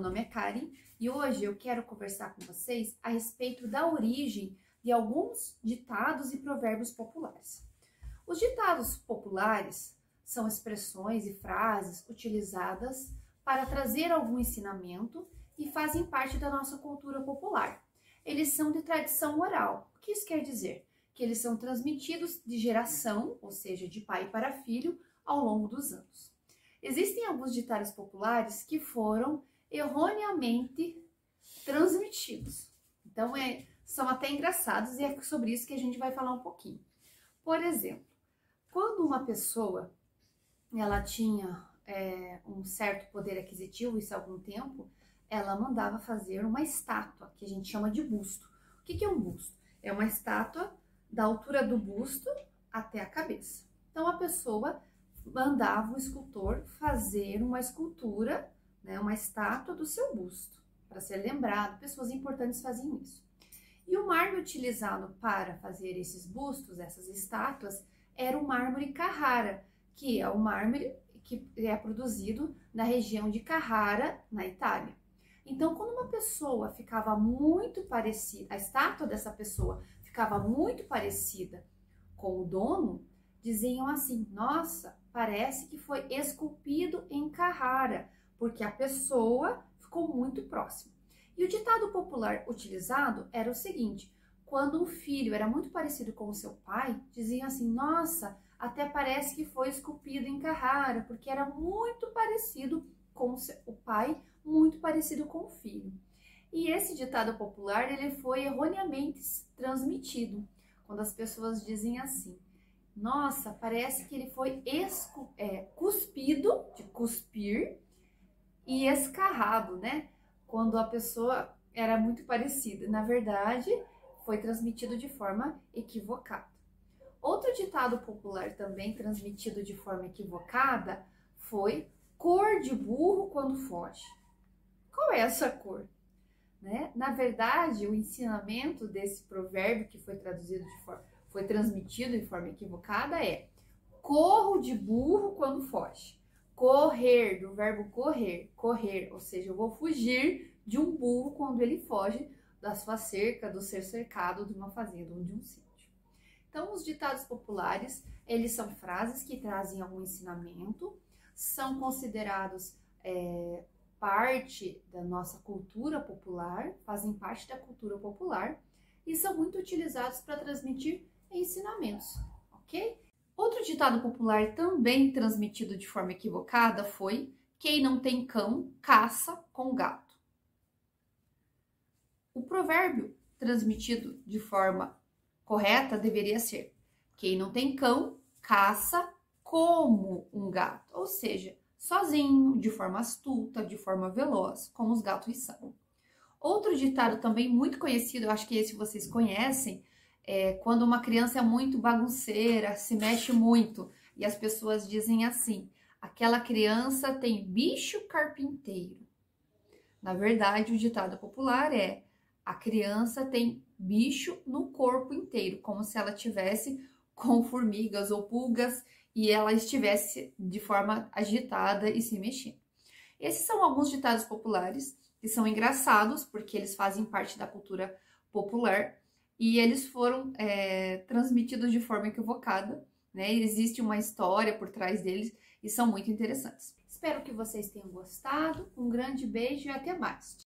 nome é Karen e hoje eu quero conversar com vocês a respeito da origem de alguns ditados e provérbios populares. Os ditados populares são expressões e frases utilizadas para trazer algum ensinamento e fazem parte da nossa cultura popular. Eles são de tradição oral. O que isso quer dizer? Que eles são transmitidos de geração, ou seja, de pai para filho, ao longo dos anos. Existem alguns ditados populares que foram erroneamente transmitidos. Então, é, são até engraçados e é sobre isso que a gente vai falar um pouquinho. Por exemplo, quando uma pessoa ela tinha é, um certo poder aquisitivo, isso há algum tempo, ela mandava fazer uma estátua, que a gente chama de busto. O que, que é um busto? É uma estátua da altura do busto até a cabeça. Então, a pessoa mandava o escultor fazer uma escultura, né, uma estátua do seu busto, para ser lembrado. Pessoas importantes faziam isso. E o mármore utilizado para fazer esses bustos, essas estátuas, era o mármore Carrara, que é o mármore que é produzido na região de Carrara, na Itália. Então, quando uma pessoa ficava muito parecida, a estátua dessa pessoa ficava muito parecida com o dono, diziam assim: nossa, parece que foi esculpido em Carrara, porque a pessoa ficou muito próxima. E o ditado popular utilizado era o seguinte: quando um filho era muito parecido com o seu pai, diziam assim: nossa, até parece que foi esculpido em Carrara, porque era muito parecido com o pai, muito parecido com o filho. E esse ditado popular ele foi erroneamente transmitido quando as pessoas dizem assim: nossa, parece que ele foi escu, é, cuspido, de cuspir, e escarrado, né? Quando a pessoa era muito parecida. Na verdade, foi transmitido de forma equivocada. Outro ditado popular também transmitido de forma equivocada foi cor de burro quando foge. Qual é essa cor? Né? Na verdade, o ensinamento desse provérbio que foi traduzido de forma foi transmitido de forma equivocada é corro de burro quando foge. Correr, do verbo correr, correr, ou seja, eu vou fugir de um burro quando ele foge da sua cerca, do ser cercado de uma fazenda ou de um sítio. Então, os ditados populares, eles são frases que trazem algum ensinamento, são considerados é, parte da nossa cultura popular, fazem parte da cultura popular e são muito utilizados para transmitir ensinamentos, ok? Outro ditado popular também transmitido de forma equivocada foi: quem não tem cão, caça com gato. O provérbio transmitido de forma correta deveria ser: quem não tem cão, caça como um gato, ou seja, sozinho, de forma astuta, de forma veloz, como os gatos são. Outro ditado também muito conhecido, eu acho que esse vocês conhecem, é, quando uma criança é muito bagunceira, se mexe muito, e as pessoas dizem assim: aquela criança tem bicho carpinteiro. Na verdade, o ditado popular é: a criança tem bicho no corpo inteiro, como se ela tivesse com formigas ou pulgas e ela estivesse de forma agitada e se mexendo. Esses são alguns ditados populares que são engraçados porque eles fazem parte da cultura popular e eles foram é, transmitidos de forma equivocada, né? Existe uma história por trás deles e são muito interessantes. Espero que vocês tenham gostado. Um grande beijo e até mais.